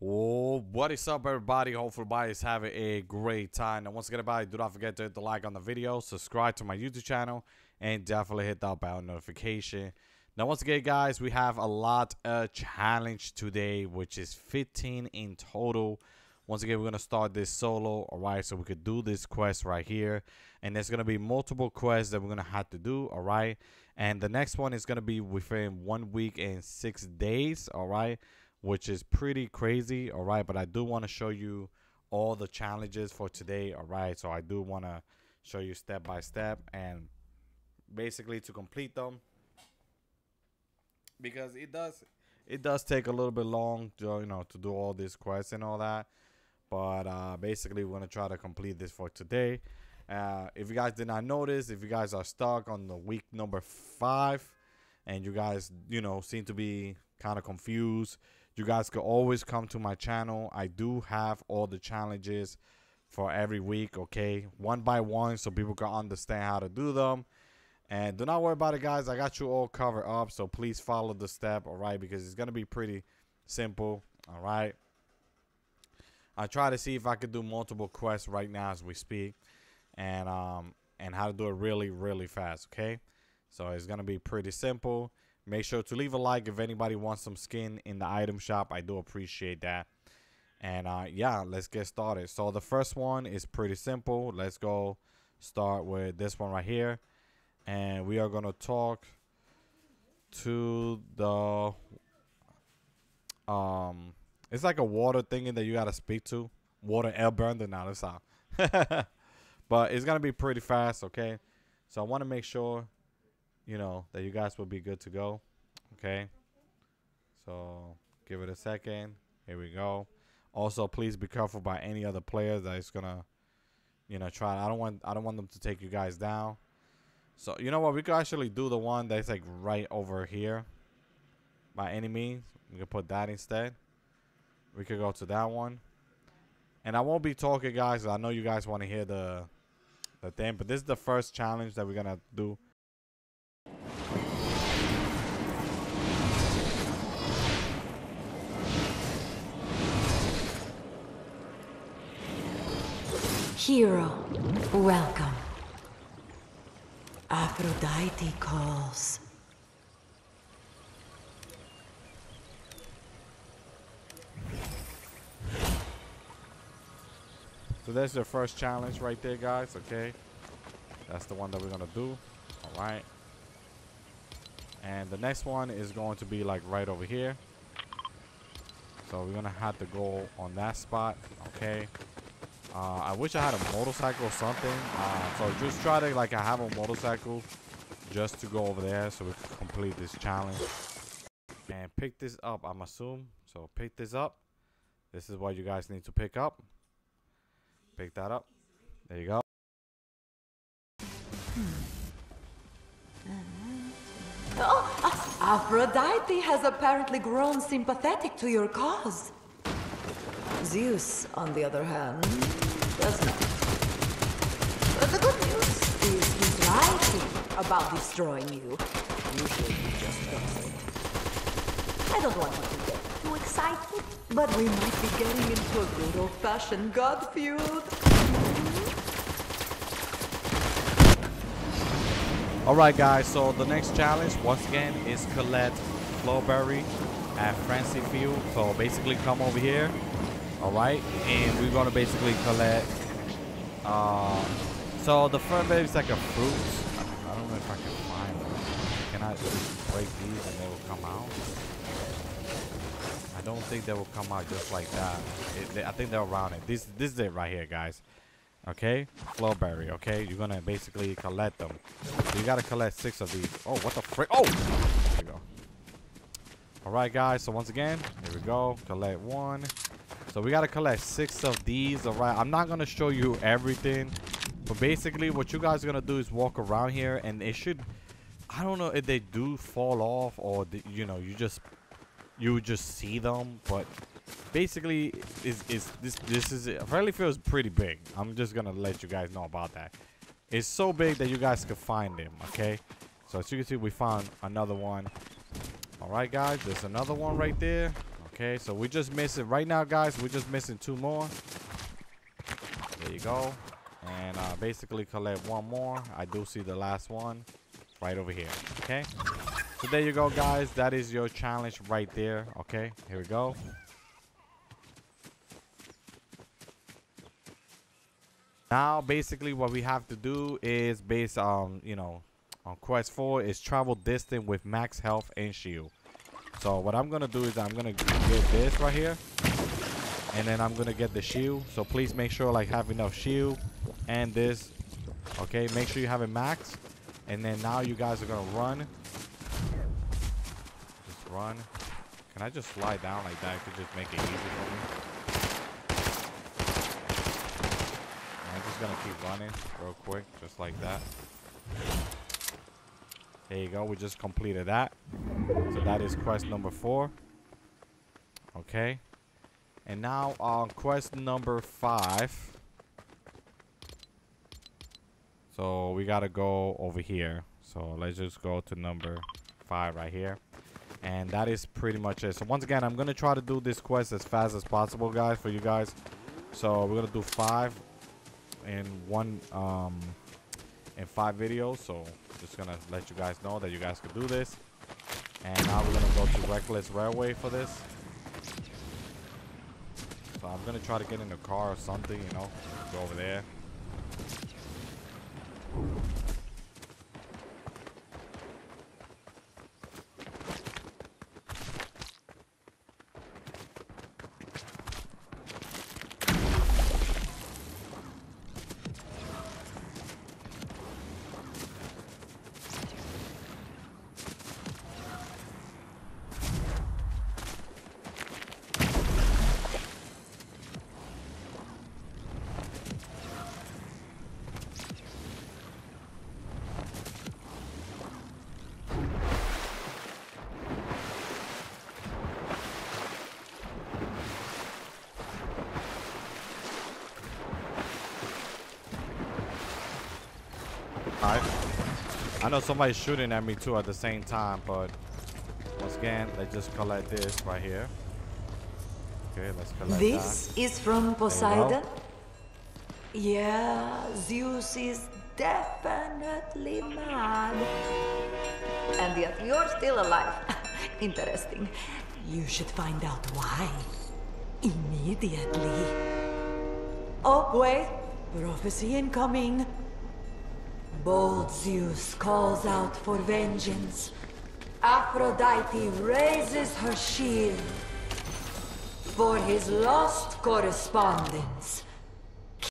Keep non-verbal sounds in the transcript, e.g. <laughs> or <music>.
Oh, what is up, everybody? Hopefully, everybody's having a great time. And once again, everybody, do not forget to hit the like on the video, subscribe to my YouTube channel, and definitely hit that bell notification. Now, once again, guys, we have a lot of challenge today, which is 15 in total. Once again, we're going to start this solo, all right? So we could do this quest right here. And there's going to be multiple quests that we're going to have to do, all right? And the next one is going to be within one week and six days, all right? Which is pretty crazy, all right? But I do want to show you all the challenges for today, all right? So I do want to show you step by step and basically to complete them because it does it does take a little bit long to, you know to do all these quests and all that but uh, basically we're gonna try to complete this for today uh, if you guys did not notice if you guys are stuck on the week number five and you guys you know seem to be kind of confused you guys could always come to my channel i do have all the challenges for every week okay one by one so people can understand how to do them and do not worry about it, guys. I got you all covered up. So please follow the step, all right? Because it's going to be pretty simple, all right? I try to see if I could do multiple quests right now as we speak. And, um, and how to do it really, really fast, okay? So it's to be pretty simple. Make sure to leave a like if anybody wants some skin in the item shop. I do appreciate that. And, uh, yeah, let's get started. So the first one is pretty simple. Let's go start with this one right here and we are gonna talk to the um it's like a water thingy that you gotta speak to water air burner now that's how <laughs> but it's gonna be pretty fast okay so i want to make sure you know that you guys will be good to go okay so give it a second here we go also please be careful by any other players that is gonna you know try i don't want i don't want them to take you guys down so, you know what? We could actually do the one that's like right over here. By any means. We could put that instead. We could go to that one. And I won't be talking, guys. I know you guys want to hear the, the thing. But this is the first challenge that we're to do. Hero, welcome. Aphrodite calls. So that's the first challenge right there, guys. Okay. That's the one that we're to do. All right. And the next one is going to be like right over here. So we're to have to go on that spot. Okay. Uh, I wish I had a motorcycle or something. Uh, so just try to like I have a motorcycle just to go over there so we can complete this challenge. And pick this up, I'm assuming. So pick this up. This is what you guys need to pick up. Pick that up. There you go. Oh, <laughs> Aphrodite has apparently grown sympathetic to your cause. Zeus, on the other hand, does not. But the good news is he's lying about destroying you. Usually he just does it. I don't want you to get too excited, but we might be getting into a good old-fashioned god feud. Alright guys, so the next challenge once again is collect Flowberry at Frenzy Field. So basically come over here. Alright, and we're gonna basically collect uh so the Flowberry is like a fruit. I don't know if I can find them. Can I just break these and they will come out? I don't think they will come out just like that. It, they, I think they're around it. This this is it right here, guys. Okay, flowberry. Okay, you're gonna basically collect them. So you gotta collect six of these. Oh, what the frick? Oh, there we go. All right, guys. So once again, here we go. Collect one. So we gotta collect six of these. All right. I'm not gonna show you everything, but basically, what you guys are gonna do is walk around here, and it should. I don't know if they do fall off or the, you know you just you just see them, but basically is is this this is it really feels pretty big i'm just gonna let you guys know about that it's so big that you guys can find them okay so as you can see we found another one all right guys there's another one right there Okay, so we just missing right now, guys. We're just missing two more. There you go. And uh, basically collect one more. I do see the last one right over here. Okay. So there you go, guys. That is your challenge right there. Okay, here we go. Now, basically, what we have to do is based on, you know, on quest four is travel distant with max health and shield. So what I'm gonna do is I'm gonna get this right here, and then I'm gonna get the shield. So please make sure like have enough shield and this. Okay, make sure you have it max, and then now you guys are gonna run. Just run. Can I just slide down like that? Could just make it easy for me. I'm just gonna keep running real quick, just like that. There you go. We just completed that. So that is quest number four. Okay. And now on quest number five. So we got to go over here. So let's just go to number five right here. And that is pretty much it. So once again, I'm going to try to do this quest as fast as possible, guys, for you guys. So we're going to do five in one, um, in five videos. So just gonna let you guys know that you guys can do this. And now we're gonna go to Reckless Railway for this. So I'm gonna try to get in a car or something, you know, go over there. Alright. I know somebody's shooting at me too at the same time, but once again, let's just collect this right here. Okay, let's collect This that. is from Poseidon? Yeah, Zeus is definitely mad. And yet you're still alive. <laughs> Interesting. You should find out why. Immediately. Oh, wait. Prophecy incoming. Bold Zeus calls out for vengeance. Aphrodite raises her shield for his lost correspondence.